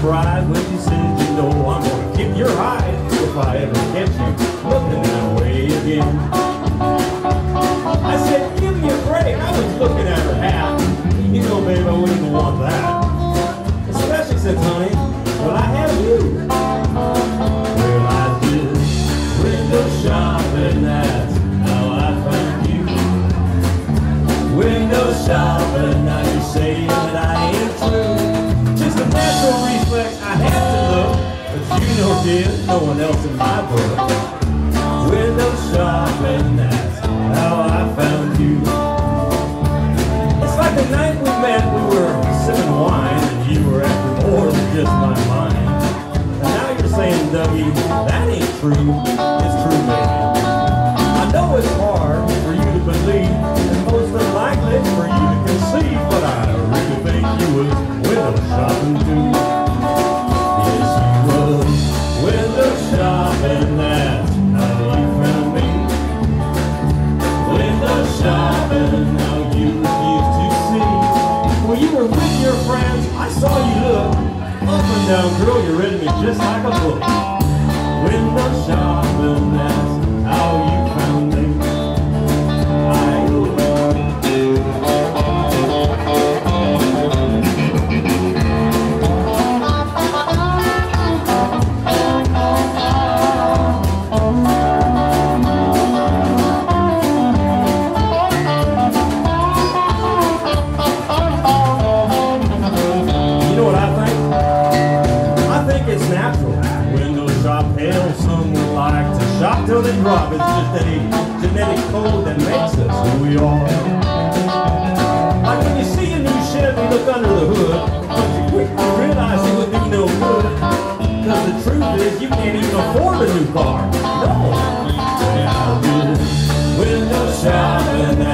bride when she said, you know, I'm gonna kick your hide if I ever catch you looking that way again. I said, give me a break. I was looking at her hat. You know, babe, I wouldn't want that. Especially since, honey, well, I have you. Well, I did window shopping, that's how I found you. Window shopping, now you say dear, no one else in my book. Window shopping, that's how I found you. It's like the night we met, we were sipping wine, and you were after more than just my mind. And now you're saying, Dougie, that ain't true. It's down, girl, you read me just like a book. Window shopping, that's till they drop. It's just a genetic code that makes us who we are. Like when you see a new Chevy, look under the hood, but you quickly realize it would do no good. Because the truth is, you can't even afford a new car. No. Good. Window shopping,